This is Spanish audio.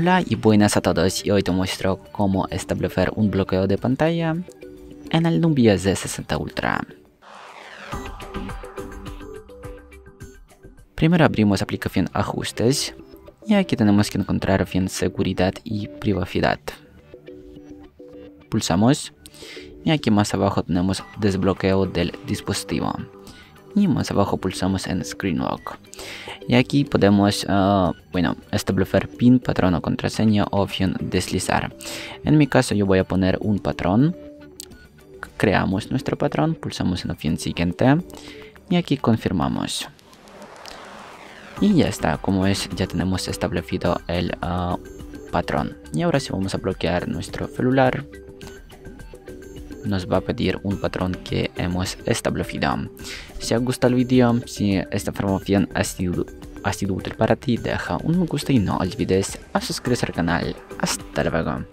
Hola y buenas a todos y hoy te muestro cómo establecer un bloqueo de pantalla en el Nubia Z60 Ultra. Primero abrimos aplicación ajustes y aquí tenemos que encontrar opción seguridad y privacidad. Pulsamos y aquí más abajo tenemos desbloqueo del dispositivo y más abajo pulsamos en Screen Lock y aquí podemos uh, bueno establecer pin patrón o contraseña opción deslizar. En mi caso yo voy a poner un patrón. Creamos nuestro patrón pulsamos en opción siguiente. Y aquí confirmamos. Y ya está como es ya tenemos establecido el uh, patrón. Y ahora si vamos a bloquear nuestro celular nos va a pedir un patrón que hemos establecido. Si os gusta el vídeo, si esta información ha sido, ha sido útil para ti, deja un me gusta y no olvides a suscribirse al canal. Hasta luego.